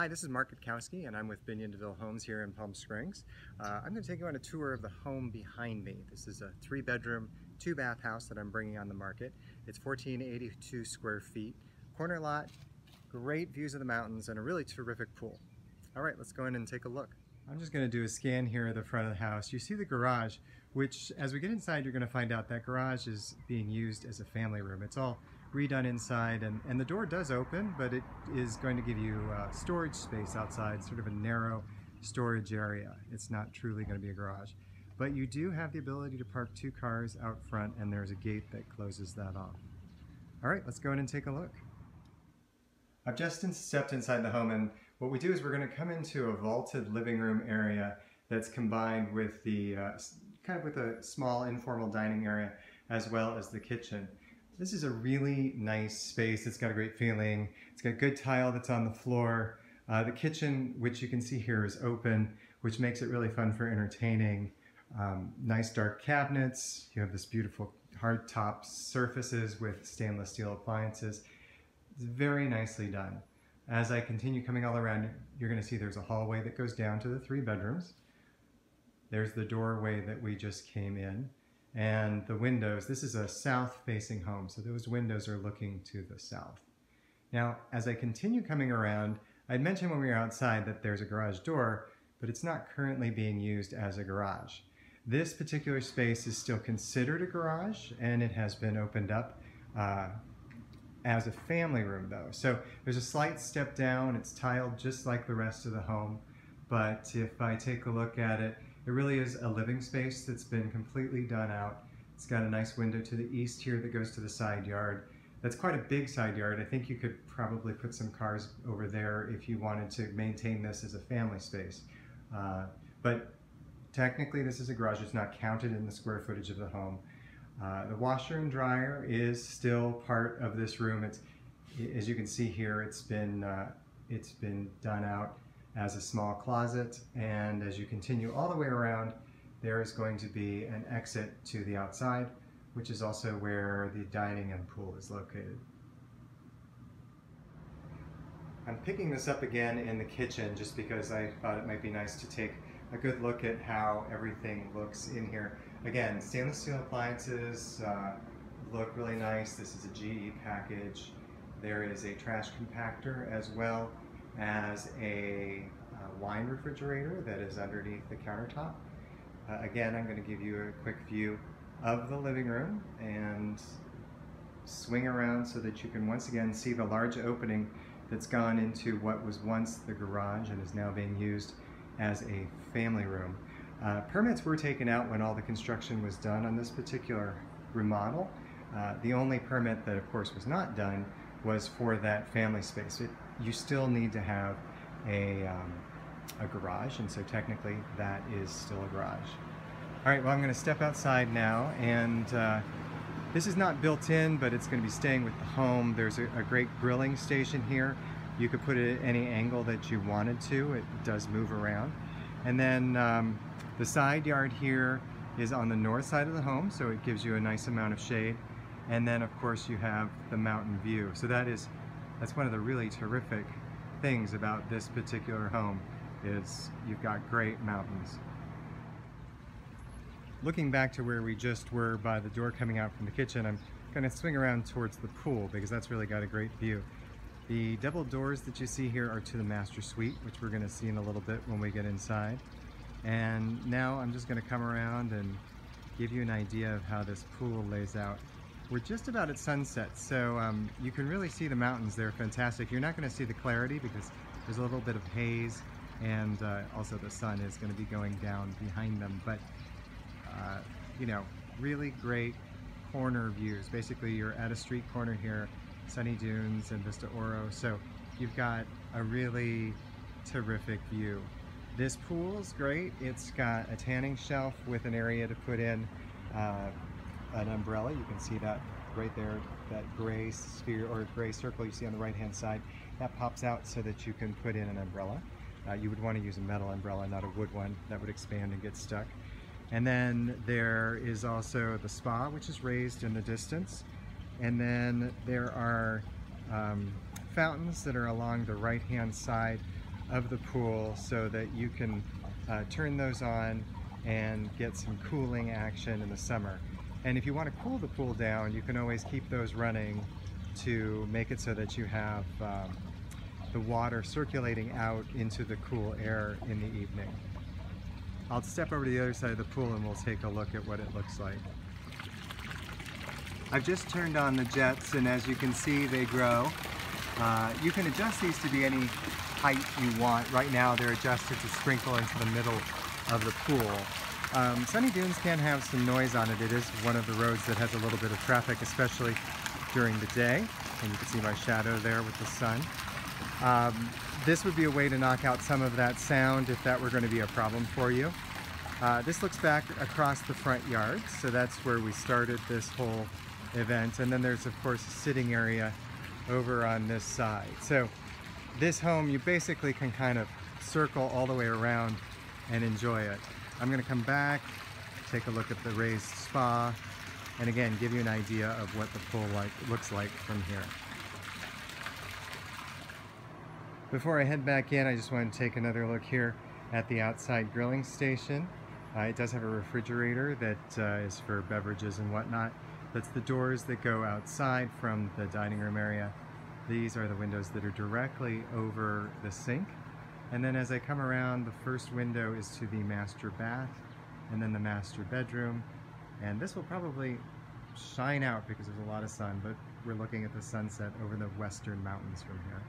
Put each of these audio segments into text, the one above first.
Hi, this is Mark Gutkowski and I'm with Bennion DeVille Homes here in Palm Springs. Uh, I'm going to take you on a tour of the home behind me. This is a three bedroom, two bath house that I'm bringing on the market. It's 1482 square feet, corner lot, great views of the mountains and a really terrific pool. All right, let's go in and take a look. I'm just going to do a scan here of the front of the house. You see the garage, which as we get inside, you're going to find out that garage is being used as a family room. It's all redone inside and, and the door does open but it is going to give you uh, storage space outside sort of a narrow storage area. It's not truly going to be a garage. But you do have the ability to park two cars out front and there's a gate that closes that off. All right let's go in and take a look. I've just stepped inside the home and what we do is we're going to come into a vaulted living room area that's combined with the uh, kind of with a small informal dining area as well as the kitchen this is a really nice space. It's got a great feeling. It's got good tile that's on the floor. Uh, the kitchen, which you can see here, is open, which makes it really fun for entertaining. Um, nice dark cabinets. You have this beautiful hard top surfaces with stainless steel appliances. It's very nicely done. As I continue coming all around, you're going to see there's a hallway that goes down to the three bedrooms. There's the doorway that we just came in and the windows, this is a south-facing home, so those windows are looking to the south. Now, as I continue coming around, I'd mentioned when we were outside that there's a garage door, but it's not currently being used as a garage. This particular space is still considered a garage, and it has been opened up uh, as a family room though. So there's a slight step down, it's tiled just like the rest of the home, but if I take a look at it, it really is a living space that's been completely done out. It's got a nice window to the east here that goes to the side yard. That's quite a big side yard. I think you could probably put some cars over there if you wanted to maintain this as a family space. Uh, but technically this is a garage. It's not counted in the square footage of the home. Uh, the washer and dryer is still part of this room. It's, as you can see here, it's been, uh, it's been done out as a small closet and as you continue all the way around there is going to be an exit to the outside which is also where the dining and pool is located. I'm picking this up again in the kitchen just because I thought it might be nice to take a good look at how everything looks in here. Again, stainless steel appliances uh, look really nice. This is a GE package. There is a trash compactor as well as a wine refrigerator that is underneath the countertop. Uh, again, I'm going to give you a quick view of the living room and swing around so that you can once again see the large opening that's gone into what was once the garage and is now being used as a family room. Uh, permits were taken out when all the construction was done on this particular remodel. Uh, the only permit that of course was not done was for that family space. It you still need to have a, um, a garage, and so technically that is still a garage. All right, well I'm going to step outside now, and uh, this is not built in, but it's going to be staying with the home. There's a, a great grilling station here. You could put it at any angle that you wanted to. It does move around. And then um, the side yard here is on the north side of the home, so it gives you a nice amount of shade. And then of course you have the mountain view. So that is that's one of the really terrific things about this particular home is you've got great mountains. Looking back to where we just were by the door coming out from the kitchen, I'm going to swing around towards the pool because that's really got a great view. The double doors that you see here are to the master suite, which we're going to see in a little bit when we get inside. And now I'm just going to come around and give you an idea of how this pool lays out. We're just about at sunset, so um, you can really see the mountains. They're fantastic. You're not going to see the clarity because there's a little bit of haze and uh, also the sun is going to be going down behind them. But, uh, you know, really great corner views. Basically, you're at a street corner here, Sunny Dunes and Vista Oro, so you've got a really terrific view. This pool is great. It's got a tanning shelf with an area to put in uh, an umbrella. You can see that right there, that gray sphere or gray circle you see on the right hand side. That pops out so that you can put in an umbrella. Uh, you would want to use a metal umbrella, not a wood one. That would expand and get stuck. And then there is also the spa, which is raised in the distance. And then there are um, fountains that are along the right-hand side of the pool so that you can uh, turn those on and get some cooling action in the summer. And if you want to cool the pool down, you can always keep those running to make it so that you have um, the water circulating out into the cool air in the evening. I'll step over to the other side of the pool and we'll take a look at what it looks like. I've just turned on the jets and as you can see they grow. Uh, you can adjust these to be any height you want. Right now they're adjusted to sprinkle into the middle of the pool. Um, Sunny Dunes can have some noise on it. It is one of the roads that has a little bit of traffic, especially during the day. And you can see my shadow there with the sun. Um, this would be a way to knock out some of that sound if that were going to be a problem for you. Uh, this looks back across the front yard, so that's where we started this whole event. And then there's of course a sitting area over on this side. So this home, you basically can kind of circle all the way around and enjoy it. I'm gonna come back, take a look at the raised spa, and again, give you an idea of what the pool like, looks like from here. Before I head back in, I just want to take another look here at the outside grilling station. Uh, it does have a refrigerator that uh, is for beverages and whatnot. That's the doors that go outside from the dining room area. These are the windows that are directly over the sink. And then as I come around, the first window is to the master bath and then the master bedroom. And this will probably shine out because there's a lot of sun, but we're looking at the sunset over the western mountains from here.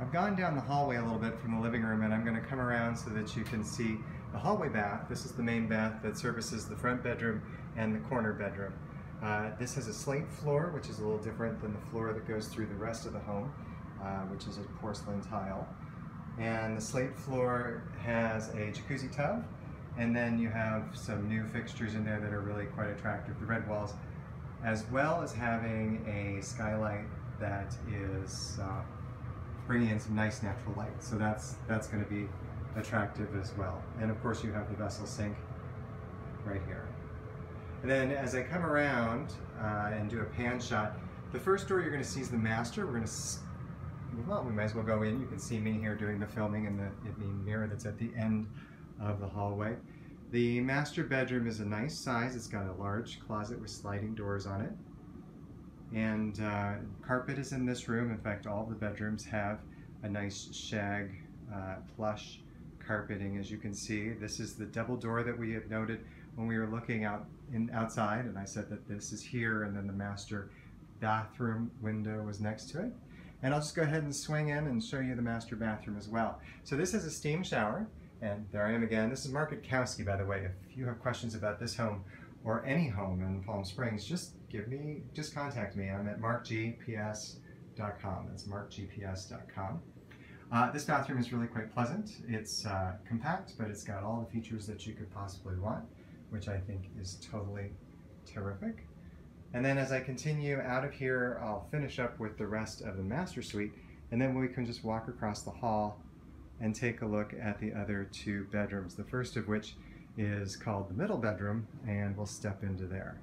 I've gone down the hallway a little bit from the living room and I'm going to come around so that you can see the hallway bath. This is the main bath that services the front bedroom and the corner bedroom. Uh, this has a slate floor, which is a little different than the floor that goes through the rest of the home, uh, which is a porcelain tile. And the slate floor has a jacuzzi tub, and then you have some new fixtures in there that are really quite attractive, the red walls, as well as having a skylight that is uh, bringing in some nice natural light. So that's, that's going to be attractive as well. And of course you have the vessel sink right here. And then as I come around uh, and do a pan shot, the first door you're going to see is the master. We're going to, well, we might as well go in. You can see me here doing the filming in the, in the mirror that's at the end of the hallway. The master bedroom is a nice size. It's got a large closet with sliding doors on it. And uh, carpet is in this room. In fact, all the bedrooms have a nice shag uh, plush carpeting, as you can see. This is the double door that we had noted when we were looking out in outside, and I said that this is here, and then the master bathroom window was next to it. And I'll just go ahead and swing in and show you the master bathroom as well. So this is a steam shower, and there I am again. This is Mark Gutkowski, by the way. If you have questions about this home or any home in Palm Springs, just give me, just contact me. I'm at markgps.com. That's markgps.com. Uh, this bathroom is really quite pleasant. It's uh, compact, but it's got all the features that you could possibly want which I think is totally terrific. And then as I continue out of here, I'll finish up with the rest of the master suite, and then we can just walk across the hall and take a look at the other two bedrooms, the first of which is called the middle bedroom, and we'll step into there.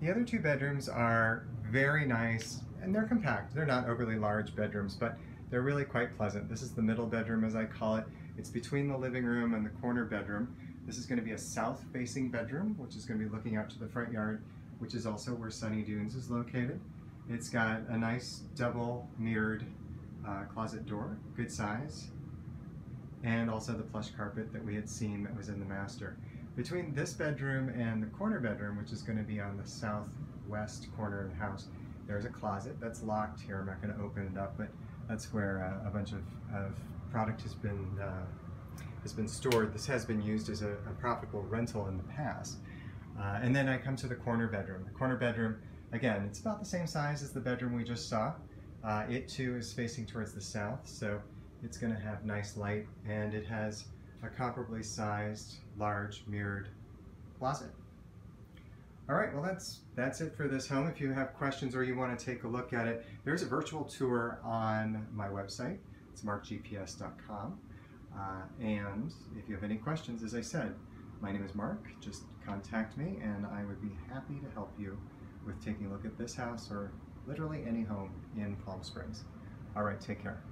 The other two bedrooms are very nice, and they're compact. They're not overly large bedrooms, but they're really quite pleasant. This is the middle bedroom, as I call it. It's between the living room and the corner bedroom. This is going to be a south-facing bedroom, which is going to be looking out to the front yard, which is also where Sunny Dunes is located. It's got a nice double mirrored uh, closet door, good size, and also the plush carpet that we had seen that was in the master. Between this bedroom and the corner bedroom, which is going to be on the southwest corner of the house, there's a closet that's locked here. I'm not going to open it up, but that's where uh, a bunch of, of product has been uh, has been stored. This has been used as a, a profitable rental in the past. Uh, and then I come to the corner bedroom. The corner bedroom, again, it's about the same size as the bedroom we just saw. Uh, it too is facing towards the south, so it's going to have nice light, and it has a comparably sized, large, mirrored closet. All right, well that's that's it for this home. If you have questions or you want to take a look at it, there's a virtual tour on my website. It's markgps.com. Uh, and if you have any questions, as I said, my name is Mark. Just contact me and I would be happy to help you with taking a look at this house or literally any home in Palm Springs. All right, take care.